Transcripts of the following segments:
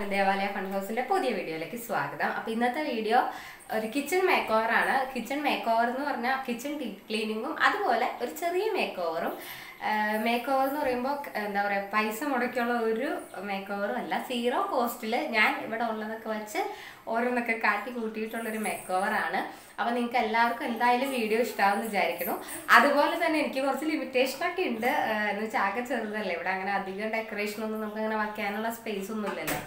എല്ലാവർക്കും ദേവാലയ ഫൺ ഹൗസിന്റെ പുതിയ വീഡിയോയിലേക്ക് സ്വാഗതം. അപ്പൊ ഇന്നത്തെ വീഡിയോ ഒരു കിച്ചൺ മേക്ക് ആണ്. കിച്ചൺ മേക്ക് ഓവർ എന്ന് പറഞ്ഞാൽ കിച്ചൺ ഡീപ് ക്ലീനിങ്ങും അതുപോലെ ഒരു ചെറിയ മേക്ക് ഓവറും മേക്ക് ഓവർ എന്ന് പറയുമ്പോൾ എന്താ പറയുക പൈസ മുടക്കിയുള്ള ഒരു മേക്ക് ഓവറും അല്ല. സീറോ കോസ്റ്റിൽ ഞാൻ ഇവിടെ ഉള്ളതൊക്കെ വെച്ച് ഓരോന്നൊക്കെ കാട്ടി കൂട്ടിയിട്ടുള്ള ഒരു മേക്ക് ആണ്. അപ്പോൾ നിങ്ങൾക്ക് എല്ലാവർക്കും എന്തായാലും വീഡിയോ ഇഷ്ടമാവെന്ന് വിചാരിക്കുന്നു. അതുപോലെ തന്നെ എനിക്ക് കുറച്ച് ലിമിറ്റേഷൻ ഒക്കെ ഉണ്ട്. എന്ന് വെച്ചാൽ ആകെ ചെറുതല്ലേ. ഇവിടെ അങ്ങനെ അധികം ഡെക്കറേഷനൊന്നും നമുക്ക് അങ്ങനെ വയ്ക്കാനുള്ള സ്പേസ് ഒന്നും ഇല്ലല്ലോ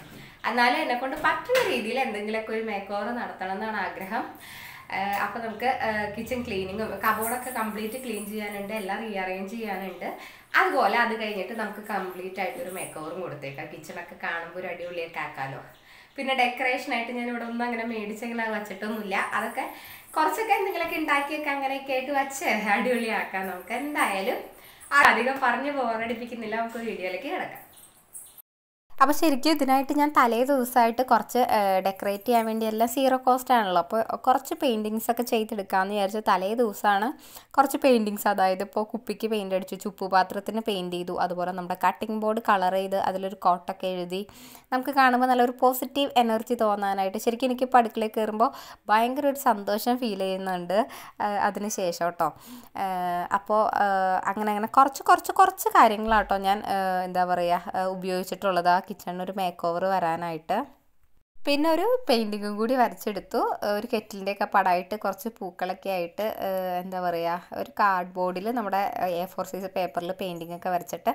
എന്നാലും എന്നെ കൊണ്ട് പറ്റുന്ന രീതിയിൽ എന്തെങ്കിലുമൊക്കെ ഒരു മേക്ക് ഓവർ നടത്തണം എന്നാണ് ആഗ്രഹം. അപ്പൊ നമുക്ക് കിച്ചൺ ക്ലീനിങ്ങും കബോർഡൊക്കെ കംപ്ലീറ്റ് ക്ലീൻ ചെയ്യാനുണ്ട് എല്ലാം റീഅറേഞ്ച് ചെയ്യാനുണ്ട്. അതുപോലെ അത് കഴിഞ്ഞിട്ട് നമുക്ക് കംപ്ലീറ്റ് ആയിട്ട് ഒരു മേക്ക് ഓവറും കൊടുത്തേക്കാം കിച്ചണൊക്കെ കാണുമ്പോൾ ഒരു അടിപൊളിയൊക്കെ ആക്കാലോ. പിന്നെ ഡെക്കറേഷൻ ആയിട്ട് ഞാൻ ഇവിടെ ഒന്നും അങ്ങനെ മേടിച്ചങ്ങനെ വച്ചിട്ടൊന്നുമില്ല. അതൊക്കെ കുറച്ചൊക്കെ എന്തെങ്കിലുമൊക്കെ ഉണ്ടാക്കിയൊക്കെ അങ്ങനെയൊക്കെ ആയിട്ട് വെച്ച് അടിപൊളിയാക്കാം നമുക്ക്. എന്തായാലും അധികം പറഞ്ഞ് ബോറടിപ്പിക്കുന്നില്ല നമുക്ക് വീഡിയോയിലേക്ക് കിടക്കാം. അപ്പോൾ ശരിക്കും ഇതിനായിട്ട് ഞാൻ തലേ ദിവസമായിട്ട് കുറച്ച് ഡെക്കറേറ്റ് ചെയ്യാൻ വേണ്ടി എല്ലാം സീറോ കോസ്റ്റ് ആണല്ലോ. അപ്പോൾ കുറച്ച് പെയിന്റിങ്സ് ഒക്കെ ചെയ്തെടുക്കാമെന്ന് വിചാരിച്ചു തലേ ദിവസമാണ് കുറച്ച് പെയിന്റിങ്സ് അതായത് ഇപ്പോൾ കുപ്പിക്ക് പെയിന്റ് അടിച്ചു ചുപ്പ് പാത്രത്തിന് പെയിന്റ് ചെയ്തു അതുപോലെ നമ്മുടെ കട്ടിംഗ് ബോർഡ് കളർ ചെയ്ത് അതിലൊരു കോട്ടൊക്കെ എഴുതി. നമുക്ക് കാണുമ്പോൾ നല്ലൊരു പോസിറ്റീവ് എനർജി തോന്നാനായിട്ട് ശരിക്കും എനിക്ക് അടുക്കളയിൽ കയറുമ്പോൾ ഭയങ്കര ഒരു സന്തോഷം ഫീൽ ചെയ്യുന്നുണ്ട് അതിന് ശേഷം കേട്ടോ അപ്പോൾ അങ്ങനെ അങ്ങനെ കുറച്ച് കുറച്ച് കുറച്ച് കാര്യങ്ങളാട്ടോ ഞാൻ എന്താ പറയുക ഉപയോഗിച്ചിട്ടുള്ളത് ആ കിച്ചണിന് ഒരു മേക്ക് ഓവർ വരാനായിട്ട്. പിന്നെ ഒരു പെയിന്റിങ്ങും കൂടി വരച്ചെടുത്തു. ഒരു കെറ്റിലിന്റെയൊക്കെ പടമായിട്ട് കുറച്ച് പൂക്കളൊക്കെ ആയിട്ട് എന്താ പറയുക ഒരു കാർഡ് ബോർഡിൽ നമ്മുടെ എ ഫോർ സൈസ് പേപ്പറിൽ പെയിന്റിംഗ് ഒക്കെ വരച്ചിട്ട്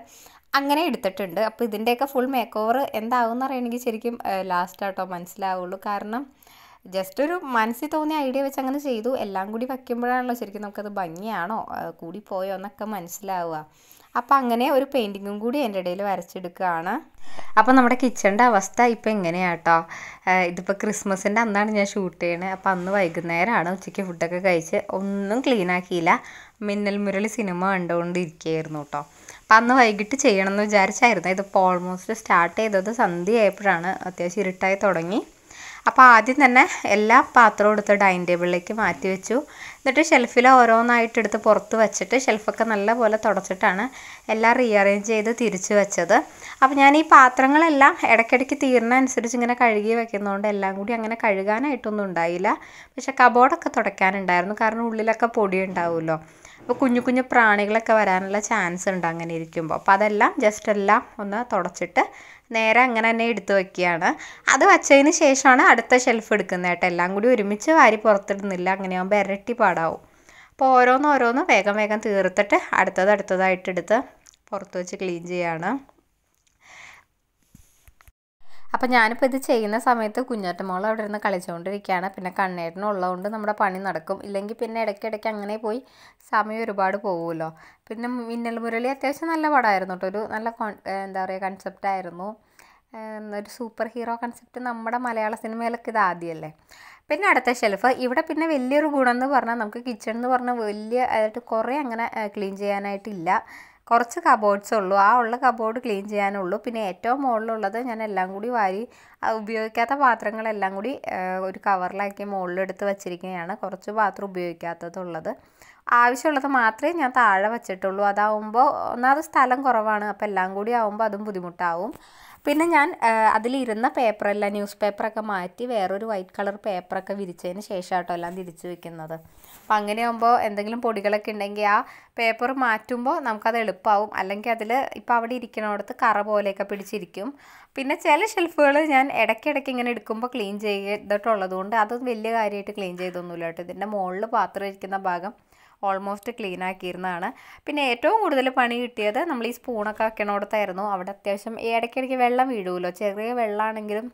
അങ്ങനെ എടുത്തിട്ടുണ്ട്. അപ്പോൾ ഇതിന്റെയൊക്കെ ഫുൾ മേക്ക് ഓവർ എന്താവും എന്ന് അറിയണമെങ്കിൽ ശരിക്കും ലാസ്റ്റ് ആട്ടോ മനസ്സിലാവുള്ളൂ. കാരണം ജസ്റ്റ് ഒരു മനസ്സിൽ തോന്നിയ ഐഡിയ വെച്ച് അങ്ങനെ ചെയ്തു. എല്ലാം കൂടി വയ്ക്കുമ്പോഴാണല്ലോ ശരിക്കും നമുക്കത് ഭംഗിയാണോ? കൂടി പോയോ എന്നൊക്കെ മനസ്സിലാവുക. അപ്പം അങ്ങനെ ഒരു പെയിന്റിങ്ങും കൂടി എന്റെ ഇടയിൽ വരച്ചെടുക്കുകയാണ്. അപ്പോൾ നമ്മുടെ കിച്ചണിന്റെ അവസ്ഥ ഇപ്പോൾ കേട്ടോ ഇതിപ്പോൾ ക്രിസ്മസിന്റെ അന്നാണ് ഞാൻ ഷൂട്ട് ചെയ്യണത് അപ്പോൾ അന്ന് വൈകുന്നേരമാണ് ഉച്ചയ്ക്ക് ഫുഡൊക്കെ കഴിച്ച് ഒന്നും ക്ലീൻ ആക്കിയില്ല. മിന്നൽ മുരളി സിനിമ കണ്ടുകൊണ്ടിരിക്കുകയായിരുന്നു കേട്ടോ അപ്പം അന്ന് വൈകിട്ട് ചെയ്യണമെന്ന് വിചാരിച്ചായിരുന്നു. ഇതിപ്പോൾ ഓൾമോസ്റ്റ് സ്റ്റാർട്ട് ചെയ്തത് സന്ധ്യയായപ്പോഴാണ്. അത്യാവശ്യം ഇരുട്ടായി തുടങ്ങി. അപ്പോൾ ആദ്യം തന്നെ എല്ലാ പാത്രവും എടുത്ത് ഡൈനിങ് ടേബിളിലേക്ക് മാറ്റി വെച്ചു. എന്നിട്ട് ഷെൽഫിൽ ഓരോന്നായിട്ട് എടുത്ത് പുറത്ത് വെച്ചിട്ട് ഷെൽഫൊക്കെ നല്ലപോലെ തുടച്ചിട്ടാണ് എല്ലാം റീഅറേഞ്ച് ചെയ്ത് തിരിച്ചു വെച്ചത്. അപ്പോൾ ഞാൻ ഈ പാത്രങ്ങളെല്ലാം ഇടയ്ക്കിടയ്ക്ക് തീരുന്ന അനുസരിച്ച് ഇങ്ങനെ കഴുകി വെക്കുന്നതുകൊണ്ട് എല്ലാം കൂടി അങ്ങനെ കഴുകാനായിട്ടൊന്നും ഉണ്ടായില്ല. പക്ഷേ കബോർഡൊക്കെ തുടയ്ക്കാനുണ്ടായിരുന്നു. കാരണം ഉള്ളിലൊക്കെ പൊടി ഉണ്ടാവുമല്ലോ. അപ്പോൾ കുഞ്ഞു കുഞ്ഞു പ്രാണികളൊക്കെ വരാനുള്ള ചാൻസ് ഉണ്ട് അങ്ങനെ ഇരിക്കുമ്പോൾ അപ്പോൾ അതെല്ലാം ജസ്റ്റ് എല്ലാം ഒന്ന് തുടച്ചിട്ട് നേരെ അങ്ങനെ തന്നെ എടുത്തു വയ്ക്കുകയാണ് അത് വച്ചതിന് ശേഷമാണ് അടുത്ത ഷെൽഫ് എടുക്കുന്നത് കേട്ടോ. എല്ലാം കൂടി ഒരുമിച്ച് വാരി പുറത്തിടുന്നില്ല. അങ്ങനെയാകുമ്പോൾ ഇരട്ടി പാടാവും. അപ്പോൾ ഓരോന്ന് ഓരോന്ന് വേഗം വേഗം തീർത്തിട്ട് അടുത്തത് അടുത്തതായിട്ട് എടുത്ത് പുറത്ത് വെച്ച് ക്ലീൻ ചെയ്യാണ്. അപ്പം ഞാനിപ്പോൾ ഇത് ചെയ്യുന്ന സമയത്ത് കുഞ്ഞാറ്റമോൾ അവിടെ ഇരുന്ന് കളിച്ചുകൊണ്ടിരിക്കുകയാണ് പിന്നെ കണ്ണേട്ടനുള്ളതുകൊണ്ട് നമ്മുടെ പണി നടക്കും. ഇല്ലെങ്കിൽ പിന്നെ ഇടയ്ക്കിടയ്ക്ക് അങ്ങനെ പോയി സമയം ഒരുപാട് പോകുമല്ലോ പിന്നെ മിന്നൽ മുരളി അത്യാവശ്യം നല്ല പടമായിരുന്നു കേട്ടോ. ഒരു നല്ല എന്താ പറയുക കൺസെപ്റ്റായിരുന്നു ഒരു സൂപ്പർ ഹീറോ കൺസെപ്റ്റ് നമ്മുടെ മലയാള സിനിമയിലൊക്കെ ഇത് ആദ്യമല്ലേ. പിന്നെ അടുത്ത ഷെൽഫ് ഇവിടെ പിന്നെ വലിയൊരു ഗുണം എന്ന് പറഞ്ഞാൽ നമുക്ക് കിച്ചൺ എന്ന് പറഞ്ഞാൽ വലിയ ആയിട്ട് കുറേ അങ്ങനെ ക്ലീൻ ചെയ്യാനായിട്ടില്ല. കുറച്ച് കബോർഡ്സ് ഉള്ളൂ. ആ ഉള്ള കബോർഡ് ക്ലീൻ ചെയ്യാനുള്ളൂ. പിന്നെ ഏറ്റവും മുകളിലുള്ളത് ഞാൻ എല്ലാം കൂടി വാരി ഉപയോഗിക്കാത്ത പാത്രങ്ങളെല്ലാം കൂടി ഒരു കവറിലാക്കി മുകളിലെടുത്ത് വച്ചിരിക്കുകയാണ്. കുറച്ച് പാത്രം ഉപയോഗിക്കാത്തതുള്ളത്. ആവശ്യമുള്ളത് മാത്രമേ ഞാൻ താഴെ വെച്ചിട്ടുള്ളൂ. അതാവുമ്പോൾ ഒന്നാമത് സ്ഥലം കുറവാണ്. അപ്പോൾ എല്ലാം കൂടി ആവുമ്പോൾ അതും ബുദ്ധിമുട്ടാവും. പിന്നെ ഞാൻ അതിലിരുന്ന പേപ്പറെല്ലാം ന്യൂസ് പേപ്പറൊക്കെ മാറ്റി വേറൊരു വൈറ്റ് കളർ പേപ്പറൊക്കെ വിരിച്ചതിന് ശേഷം കേട്ടോ എല്ലാം തിരിച്ചു വെക്കുന്നത്. അപ്പം അങ്ങനെയാകുമ്പോൾ എന്തെങ്കിലും പൊടികളൊക്കെ ഉണ്ടെങ്കിൽ ആ പേപ്പർ മാറ്റുമ്പോൾ നമുക്കത് എളുപ്പമാവും അല്ലെങ്കിൽ അതിൽ ഇപ്പോൾ അവിടെ ഇരിക്കണോടത്ത് കറ പോലെയൊക്കെ പിടിച്ചിരിക്കും. പിന്നെ ചില ഷെൽഫുകൾ ഞാൻ ഇടയ്ക്കിടയ്ക്ക് ഇങ്ങനെ എടുക്കുമ്പോൾ ക്ലീൻ ചെയ്തിട്ടുള്ളത് കൊണ്ട് അതൊന്നും വലിയ കാര്യമായിട്ട് ക്ലീൻ ചെയ്തൊന്നുമില്ല കേട്ടോ ഇതിന്റെ മുകളിൽ പാത്രം ഇരിക്കുന്ന ഭാഗം ഓൾമോസ്റ്റ് ക്ലീൻ ആക്കിയിരുന്നതാണ്. പിന്നെ ഏറ്റവും കൂടുതൽ പണി കിട്ടിയത് നമ്മൾ ഈ സ്പൂണൊക്കെ വെക്കണോടത്തായിരുന്നു അവിടെ അത്യാവശ്യം ഇടയ്ക്കിടയ്ക്ക് വെള്ളം വീഴുമല്ലോ ചെറിയ വെള്ളമാണെങ്കിലും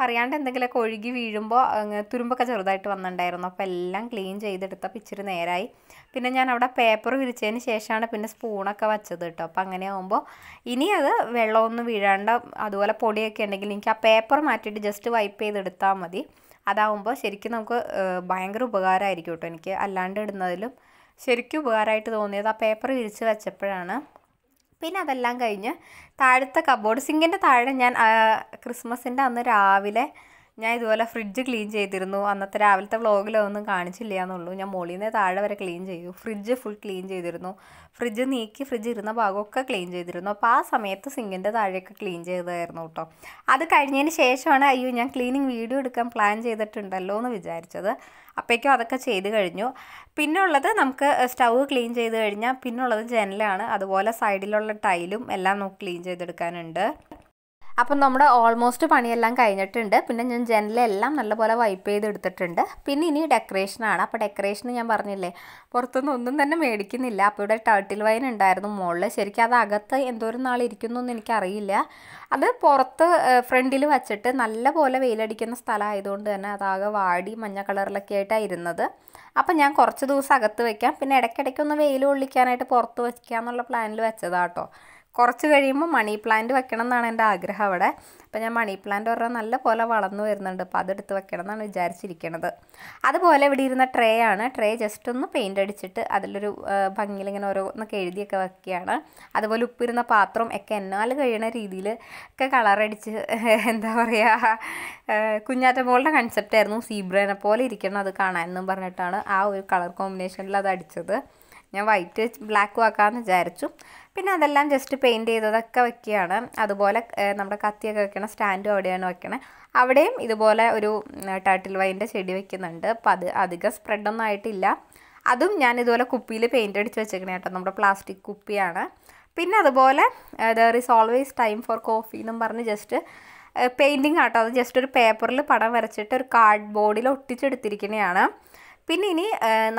പറയാണ്ട് എന്തെങ്കിലുമൊക്കെ ഒഴുകി വീഴുമ്പോൾ തുരുമ്പൊക്കെ ചെറുതായിട്ട് വന്നിട്ടുണ്ടായിരുന്നു. അപ്പോൾ എല്ലാം ക്ലീൻ ചെയ്തെടുത്ത ഇച്ചിരി നേരായി. പിന്നെ ഞാൻ അവിടെ പേപ്പർ വിരിച്ചതിന് ശേഷമാണ് പിന്നെ സ്പൂണൊക്കെ വച്ചത് കേട്ടോ. അപ്പോൾ അങ്ങനെ ആകുമ്പോൾ ഇനി അത് വെള്ളമൊന്നും വീഴാണ്ട് അതുപോലെ പൊടിയൊക്കെ ഉണ്ടെങ്കിൽ എനിക്ക് ആ പേപ്പർ മാറ്റിയിട്ട് ജസ്റ്റ് വൈപ്പ് ചെയ്തെടുത്താൽ മതി. അതാവുമ്പോൾ ശരിക്കും നമുക്ക് ഭയങ്കര ഉപകാരമായിരിക്കും കേട്ടോ എനിക്ക്. അല്ലാണ്ട് ഇടുന്നതിലും ശരിക്കും ഉപകാരമായിട്ട് തോന്നിയത് ആ പേപ്പർ വിരിച്ച് വെച്ചപ്പോഴാണ്. പിന്നെ അതെല്ലാം കഴിഞ്ഞ് താഴത്തെ കബോർഡ് സിങ്കിന്റെ താഴെ ഞാൻ ക്രിസ്മസിന്റെ അന്ന് രാവിലെ ഞാൻ ഇതുപോലെ ഫ്രിഡ്ജ് ക്ലീൻ ചെയ്തിരുന്നു. അന്നത്തെ രാവിലത്തെ വ്ളോഗിലൊന്നും കാണിച്ചില്ല എന്നുള്ളൂ. ഞാൻ മുകളിൽ നിന്ന് താഴെ വരെ ക്ലീൻ ചെയ്തു. ഫ്രിഡ്ജ് ഫുൾ ക്ലീൻ ചെയ്തിരുന്നു. ഫ്രിഡ്ജ് നീക്കി ഫ്രിഡ്ജ് ഇരുന്ന ഭാഗമൊക്കെ ക്ലീൻ ചെയ്തിരുന്നു. അപ്പോൾ ആ സമയത്ത് സിങ്കിന്റെ താഴെയൊക്കെ ക്ലീൻ ചെയ്തതായിരുന്നു കേട്ടോ. അത് കഴിഞ്ഞതിന് ശേഷമാണ് അയ്യോ ഞാൻ ക്ലീനിങ് വീഡിയോ എടുക്കാൻ പ്ലാൻ ചെയ്തിട്ടുണ്ടല്ലോ എന്ന് വിചാരിച്ചത്. അപ്പോഴേക്കും അതൊക്കെ ചെയ്ത് കഴിഞ്ഞു. പിന്നെ ഉള്ളത് നമുക്ക് സ്റ്റൗ ക്ലീൻ ചെയ്ത് കഴിഞ്ഞാൽ പിന്നുള്ളത് ജനലാണ്. അതുപോലെ സൈഡിലുള്ള ടൈലും എല്ലാം നമുക്ക് ക്ലീൻ ചെയ്തെടുക്കാനുണ്ട്. അപ്പം നമ്മുടെ ഓൾമോസ്റ്റ് പണിയെല്ലാം കഴിഞ്ഞിട്ടുണ്ട്. പിന്നെ ഞാൻ ജനലെല്ലാം നല്ലപോലെ വൈപ്പ് ചെയ്തെടുത്തിട്ടുണ്ട്. പിന്നെ ഇനി ഡെക്കറേഷനാണ് അപ്പോൾ ഡെക്കറേഷൻ ഞാൻ പറഞ്ഞില്ലേ പുറത്തുനിന്ന് ഒന്നും തന്നെ മേടിക്കുന്നില്ല. അപ്പോൾ ഇവിടെ ടർട്ടിൽ വൈൻ ഉണ്ടായിരുന്നു മുകളിൽ ശരിക്കും അത് അകത്ത് എന്തോരം നാൾ ഇരിക്കുന്നു എന്ന് എനിക്കറിയില്ല. അത് പുറത്ത് ഫ്രണ്ടിൽ വച്ചിട്ട് നല്ല പോലെ വെയിലടിക്കുന്ന സ്ഥലമായതുകൊണ്ട് തന്നെ അതാകെ വാടി മഞ്ഞ കളറിലൊക്കെ ആയിട്ടാണ് ഇരുന്നത്. അപ്പം ഞാൻ കുറച്ച് ദിവസം അകത്ത് വയ്ക്കാം പിന്നെ ഇടയ്ക്കിടയ്ക്കൊന്ന് വെയിൽ കൊള്ളിക്കാനായിട്ട് പുറത്ത് വയ്ക്കുക എന്നുള്ള പ്ലാനിൽ വെച്ചതാട്ടോ കുറച്ച് കഴിയുമ്പോൾ മണി പ്ലാന്റ് വെക്കണം എന്നാണ് എന്റെ ആഗ്രഹം അവിടെ. അപ്പോൾ ഞാൻ മണി പ്ലാന്റ് പറഞ്ഞാൽ നല്ല പോലെ വളർന്നു വരുന്നുണ്ട്. അപ്പോൾ അതെടുത്ത് വെക്കണം എന്നാണ് വിചാരിച്ചിരിക്കുന്നത് അതുപോലെ ഇവിടെ ഇരുന്ന ട്രേ ആണ്. ട്രേ ജസ്റ്റ് ഒന്ന് പെയിന്റ് അടിച്ചിട്ട് അതിലൊരു ഭംഗിയിൽ ഇങ്ങനെ ഓരോന്നൊക്കെ എഴുതിയൊക്കെ വെക്കുകയാണ്. അതുപോലെ ഉപ്പിരുന്ന പാത്രം ഒക്കെ എന്നാൽ കഴിയുന്ന രീതിയിൽ ഒക്കെ കളറടിച്ച് എന്താ പറയുക കുഞ്ഞാറ്റമോളുടെ കൺസെപ്റ്റ് ആയിരുന്നു. സീബ്രേനെ പോലെ ഇരിക്കണം അത് കാണാൻ എന്നും പറഞ്ഞിട്ടാണ് ആ ഒരു കളർ കോമ്പിനേഷനിൽ അത് അടിച്ചത്. ഞാൻ വൈറ്റ് ബ്ലാക്കും ആക്കാമെന്ന് വിചാരിച്ചു. പിന്നെ അതെല്ലാം ജസ്റ്റ് പെയിന്റ് ചെയ്തതൊക്കെ വെക്കുകയാണ്. അതുപോലെ നമ്മുടെ കത്തിയൊക്കെ വെക്കണ സ്റ്റാൻഡും അവിടെയാണ് വെക്കണേ. അവിടെയും ഇതുപോലെ ഒരു ടർട്ടിൽ വൈന്റെ ചെടി വെക്കുന്നുണ്ട്. അപ്പോൾ അത് അധികം സ്പ്രെഡൊന്നും ആയിട്ടില്ല. അതും ഞാൻ ഇതുപോലെ കുപ്പിയിൽ പെയിന്റ് അടിച്ച് വെച്ചേക്കണേ കേട്ടോ. നമ്മുടെ പ്ലാസ്റ്റിക് കുപ്പിയാണ്. പിന്നെ അതുപോലെ there is always time for coffee എന്നും പറഞ്ഞ് ജസ്റ്റ് പെയിന്റിങ് ആട്ടോ. അത് ജസ്റ്റ് ഒരു പേപ്പറിൽ പടം വരച്ചിട്ട് ഒരു കാർഡ് ബോർഡിൽ ഒട്ടിച്ചെടുത്തിരിക്കുന്നതാണ് പിന്നെ ഇനി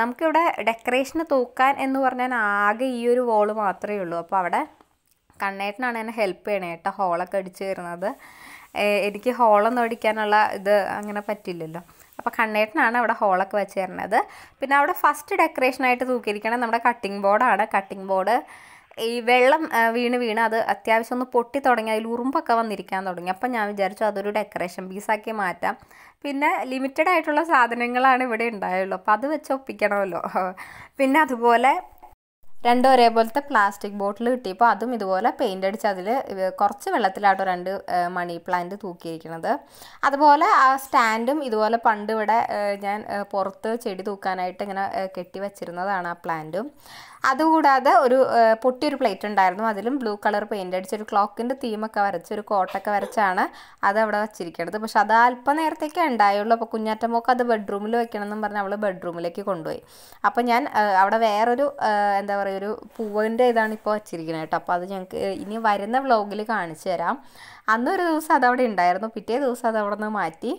നമുക്കിവിടെ ഡെക്കറേഷന് തൂക്കാൻ എന്ന് പറഞ്ഞാൽ ആകെ ഈ ഒരു വോൾ മാത്രമേ ഉള്ളൂ. അപ്പോൾ അവിടെ കണ്ണേട്ടനാണ് എന്നെ ഹെൽപ്പ് ചെയ്യണേ കേട്ടോ. ഹോളൊക്കെ അടിച്ച് തരുന്നത് എനിക്ക് ഹോളൊന്നും അടിക്കാനുള്ള ഇത് അങ്ങനെ പറ്റില്ലല്ലോ. അപ്പോൾ കണ്ണേട്ടനാണ് അവിടെ ഹോളൊക്കെ വെച്ച് തരുന്നത് പിന്നെ അവിടെ ഫസ്റ്റ് ഡെക്കറേഷനായിട്ട് തൂക്കിയിരിക്കണത് നമ്മുടെ കട്ടിംഗ് ബോർഡാണ് കട്ടിംഗ് ബോർഡ് ഈ വെള്ളം വീണ് വീണ് അത് അത്യാവശ്യം ഒന്ന് പൊട്ടി തുടങ്ങി അതിൽ ഉറുമ്പൊക്കെ വന്നിരിക്കാൻ തുടങ്ങി. അപ്പം ഞാൻ വിചാരിച്ചു അതൊരു ഡെക്കറേഷൻ പീസാക്കി മാറ്റാം. പിന്നെ ലിമിറ്റഡ് ആയിട്ടുള്ള സാധനങ്ങളാണ് ഇവിടെ ഉണ്ടായുള്ളൂ. അപ്പോൾ അത് വെച്ച് ഒപ്പിക്കണമല്ലോ. പിന്നെ അതുപോലെ രണ്ടും ഒരേപോലത്തെ പ്ലാസ്റ്റിക് ബോട്ടിൽ കിട്ടിയപ്പോൾ അതും ഇതുപോലെ പെയിന്റ് അടിച്ച് അതിൽ കുറച്ച് വെള്ളത്തിലാട്ടോ രണ്ട് മണി പ്ലാന്റ് തൂക്കിയിരിക്കുന്നത് അതുപോലെ ആ സ്റ്റാൻഡും ഇതുപോലെ പണ്ട് ഇവിടെ ഞാൻ പുറത്ത് ചെടി തൂക്കാനായിട്ട് ഇങ്ങനെ കെട്ടി വെച്ചിരുന്നതാണ് ആ പ്ലാന്റും അതുകൂടാതെ ഒരു പൊട്ടിയൊരു പ്ലേറ്റ് ഉണ്ടായിരുന്നു. അതിലും ബ്ലൂ കളർ പെയിന്റ് അടിച്ച് ഒരു ക്ലോക്കിന്റെ തീമൊക്കെ വരച്ച് ഒരു കോട്ടൊക്കെ വരച്ചാണ് അത് അവിടെ വെച്ചിരിക്കുന്നത് പക്ഷെ അത് അല്പം നേരത്തേക്കേ ഉണ്ടായുള്ളൂ. അപ്പോൾ കുഞ്ഞാറ്റമ്മക്ക് അത് ബെഡ്റൂമിൽ വെക്കണം എന്നും പറഞ്ഞ് അവൾ ബെഡ്റൂമിലേക്ക് കൊണ്ടുപോയി. അപ്പോൾ ഞാൻ അവിടെ വേറൊരു എന്താ പറയുക ഒരു പൂവിന്റെ ഇതാണ് ഇപ്പോൾ വച്ചിരിക്കുന്നത് കേട്ടോ. അപ്പോൾ അത് ഞങ്ങൾക്ക് ഇനി വരുന്ന വ്ളോഗിൽ കാണിച്ചു തരാം. അന്നൊരു ദിവസം അതവിടെ ഉണ്ടായിരുന്നു. പിറ്റേ ദിവസം അത് അവിടെ നിന്ന് മാറ്റി.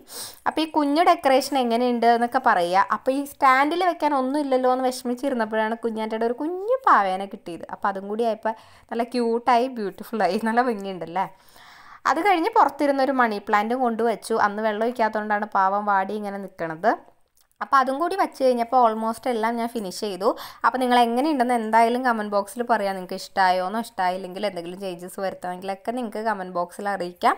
അപ്പോൾ ഈ കുഞ്ഞു ഡെക്കറേഷൻ എങ്ങനെയുണ്ട് എന്നൊക്കെ പറയുക. അപ്പോൾ ഈ സ്റ്റാൻഡിൽ വെക്കാൻ ഒന്നും ഇല്ലല്ലോ എന്ന് വിഷമിച്ചിരുന്നപ്പോഴാണ് കുഞ്ഞാന്റെ ഒരു കുഞ്ഞു പാവേനെ കിട്ടിയത്. അപ്പോൾ അതും കൂടി ആയപ്പോൾ നല്ല ക്യൂട്ടായി ബ്യൂട്ടിഫുള്ളായി നല്ല ഭംഗിയുണ്ടല്ലേ? അത് കഴിഞ്ഞ് പുറത്തിരുന്നൊരു മണി പ്ലാന്റും കൊണ്ടുവച്ചു അന്ന് വെള്ളം ഒഴിക്കാത്തതുകൊണ്ടാണ് പാവം വാടി ഇങ്ങനെ നിൽക്കണത്. അപ്പോൾ അതും കൂടി വെച്ച് കഴിഞ്ഞപ്പോൾ ഓൾമോസ്റ്റ് എല്ലാം ഞാൻ ഫിനിഷ് ചെയ്തു. അപ്പോൾ നിങ്ങൾ എങ്ങനെയുണ്ടെന്ന് എന്തായാലും കമന്റ് ബോക്സിൽ പറയാം. നിങ്ങൾക്ക് ഇഷ്ടമായോന്നോ ഇഷ്ടമായില്ലെങ്കിൽ എന്തെങ്കിലും ചേഞ്ചസ് വരുത്തണമെങ്കിലൊക്കെ നിങ്ങൾക്ക് കമന്റ് ബോക്സിൽ അറിയിക്കാം.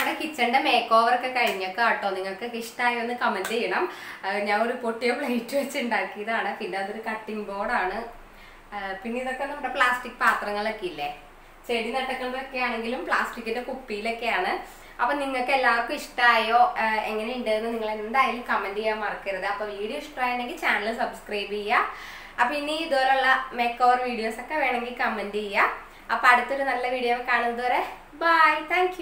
നമ്മുടെ കിച്ചണിന്റെ മേക്ക് ഓവർ ഒക്കെ കഴിഞ്ഞൊക്കെ കേട്ടോ നിങ്ങൾക്ക് ഇഷ്ടമായോ കമന്റ് ചെയ്യണം. ഞാൻ ഒരു പൊട്ടിയ പ്ലേറ്റ് വെച്ച് ഉണ്ടാക്കിയതാണ് പിന്നെ അതൊരു കട്ടിംഗ് ബോർഡാണ് പിന്നെ ഇതൊക്കെ നമ്മുടെ പ്ലാസ്റ്റിക് പാത്രങ്ങളൊക്കെ ഇല്ലേ? ചെടി നട്ടക്കുന്നതൊക്കെ ആണെങ്കിലും പ്ലാസ്റ്റിക്കിന്റെ കുപ്പിയിലൊക്കെയാണ്. അപ്പൊ നിങ്ങൾക്ക് എല്ലാവർക്കും ഇഷ്ടമായോ എങ്ങനെയുണ്ട് എന്ന് നിങ്ങൾ എന്തായാലും കമന്റ് ചെയ്യാൻ മറക്കരുത്. അപ്പൊ വീഡിയോ ഇഷ്ടമായിരുന്നെങ്കിൽ ചാനൽ സബ്സ്ക്രൈബ് ചെയ്യുക. അപ്പൊ ഇനി ഇതുപോലുള്ള മേക്ക് ഓവർ വീഡിയോസ് ഒക്കെ വേണമെങ്കിൽ കമന്റ് ചെയ്യുക. അപ്പൊ അടുത്തൊരു നല്ല വീഡിയോ കാണുന്നതുവരെ ബൈ താങ്ക്